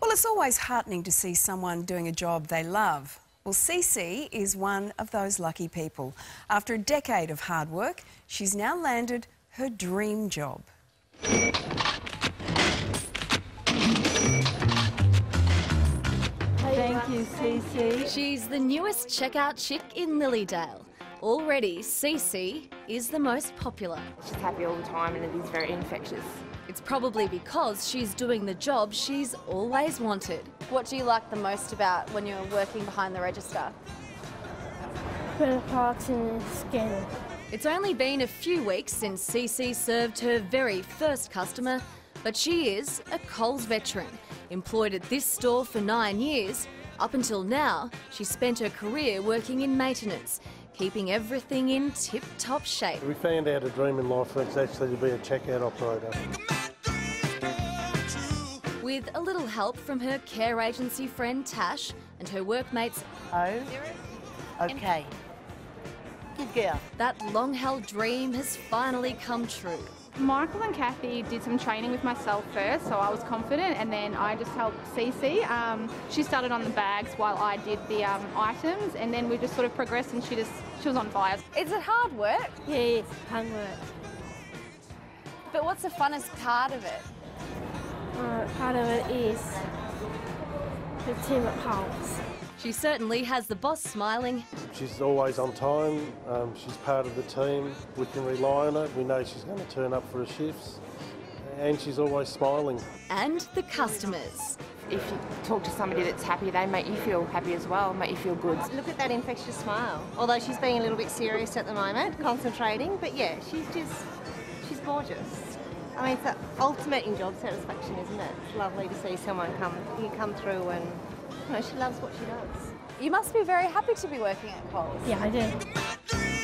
Well, it's always heartening to see someone doing a job they love. Well, CC is one of those lucky people. After a decade of hard work, she's now landed her dream job. Thank you, CC. She's the newest checkout chick in Lilydale. Already, CC is the most popular. She's happy all the time and it is very infectious. It's probably because she's doing the job she's always wanted. What do you like the most about when you're working behind the register? Putting products in the scanner. It's only been a few weeks since CC served her very first customer, but she is a Coles veteran, employed at this store for nine years. Up until now, she spent her career working in maintenance, keeping everything in tip-top shape. We found out a dream in life was actually to be a checkout operator. With a little help from her care agency friend Tash and her workmates, Oh, okay. Good girl. that long-held dream has finally come true. Michael and Kathy did some training with myself first, so I was confident, and then I just helped CC. Um, she started on the bags while I did the um, items, and then we just sort of progressed, and she just she was on fire. Is it hard work? Yeah, it's hard work. But what's the funnest part of it? Uh, part of it is the team that helps. She certainly has the boss smiling She's always on time, um, she's part of the team, we can rely on her, we know she's going to turn up for her shifts, and she's always smiling. and the customers. If you talk to somebody that's happy, they make you feel happy as well, make you feel good. Look at that infectious smile. Although she's being a little bit serious at the moment, concentrating, but yeah, she's just, she's gorgeous. I mean, it's the ultimate in job satisfaction, isn't it? It's lovely to see someone come, you come through and, you know, she loves what she does. You must be very happy to be working at Coles. Yeah, I do.